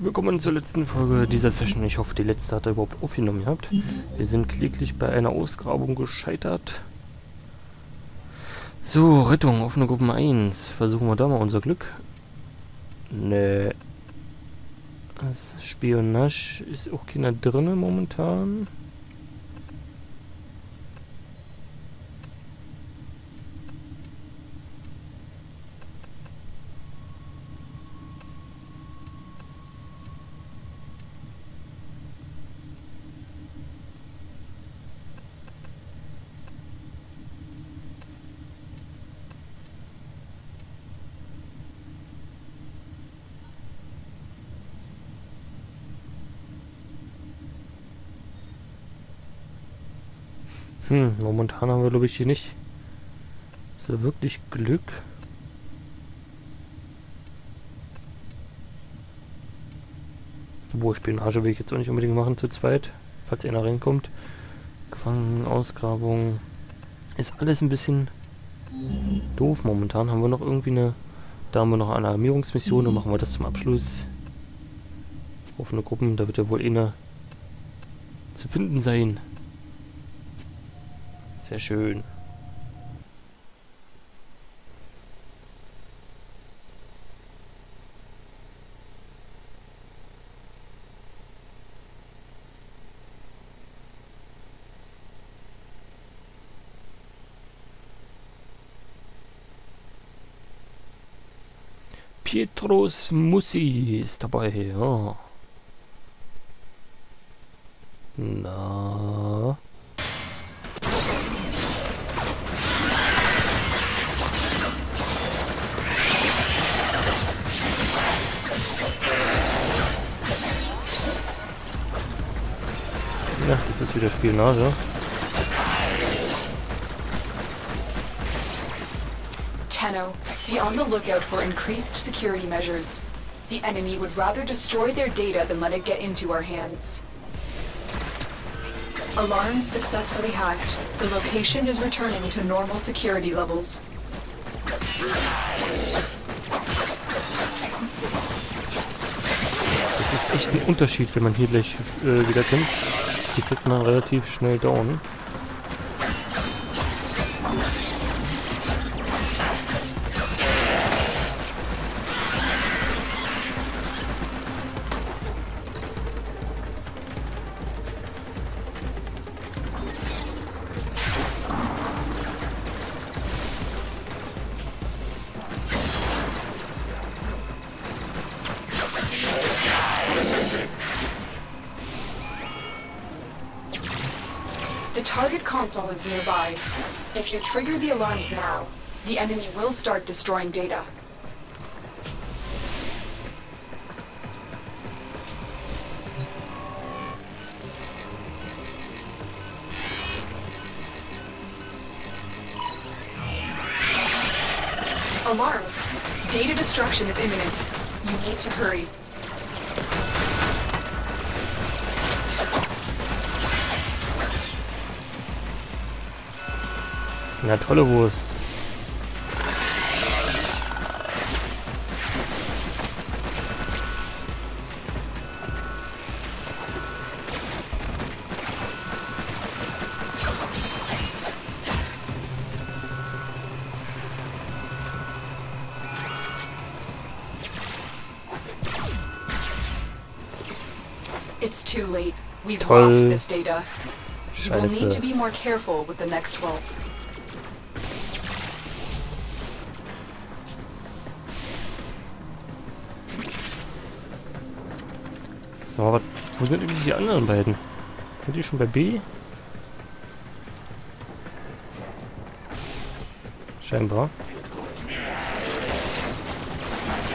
Willkommen zur letzten Folge dieser Session. Ich hoffe, die letzte hat er überhaupt aufgenommen gehabt. Wir sind kläglich bei einer Ausgrabung gescheitert. So, Rettung, offene Gruppen 1. Versuchen wir da mal unser Glück. Nee. Das Spionage ist auch keiner drinne momentan. Hm, momentan haben wir glaube ich hier nicht so wirklich Glück. Wo Spionage will ich jetzt auch nicht unbedingt machen zu zweit, falls einer reinkommt. Gefangenen, Ausgrabung. Ist alles ein bisschen doof momentan. Haben wir noch irgendwie eine... Da haben wir noch eine Alarmierungsmission und machen wir das zum Abschluss. Offene Gruppen, da wird ja wohl einer zu finden sein. Sehr schön. Pietros Mussi ist dabei, ja. Na. Ja, das ist wieder Spionage. Tenno, be on the lookout for increased security measures. The enemy would rather destroy their data than let it get into our hands. Alarms successfully hacked. The location is returning to normal security levels. Das ist echt ein Unterschied, wenn man hier gleich äh, wieder kämpft. Die kriegt man relativ schnell down. Target console is nearby. If you trigger the alarms now, the enemy will start destroying data. Alarms! Data destruction is imminent. You need to hurry. Na, tolle Wurst. It's too late. We've Toll. lost this data. You will need to be more careful with the next vault. Aber wo sind irgendwie die anderen beiden? Sind die schon bei B? Scheinbar.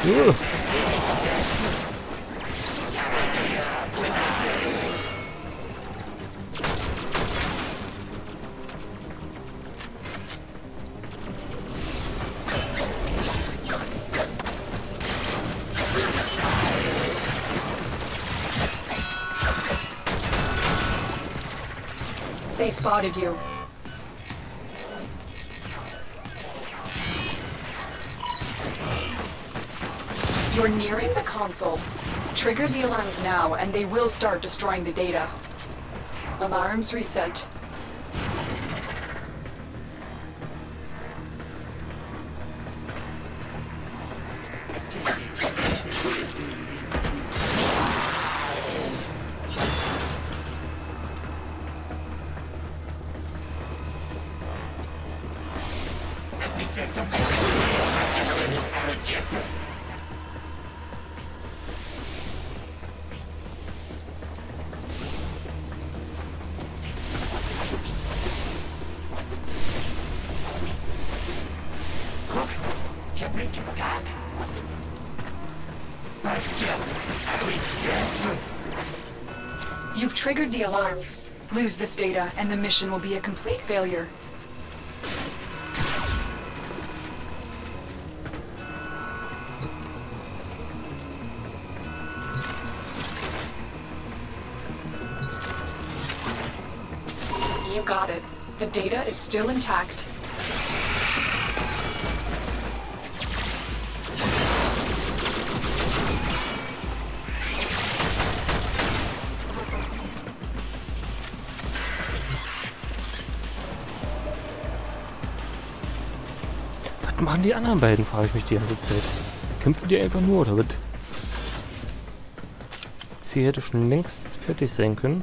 Uh. They spotted you. You're nearing the console. Trigger the alarms now, and they will start destroying the data. Alarms reset. You've triggered the alarms. Lose this data, and the mission will be a complete failure. You got it. The data is still intact. Was machen die anderen beiden, frage ich mich die ganze Zeit. Kämpfen die einfach nur, oder was? Sie hätte schon längst fertig sein können.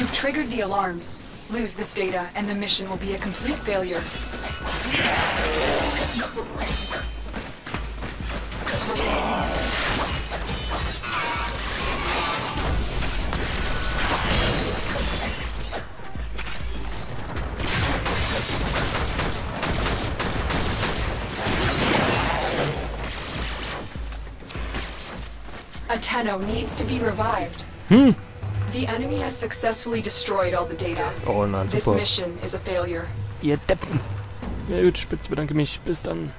You've triggered the alarms. Lose this data, and the mission will be a complete failure. Ateno needs to be revived. Hm. The enemy has successfully destroyed all the data. Oh This super. mission is a failure. Ihr Deppen. Ja gut, Spitz, bedanke mich. Bis dann.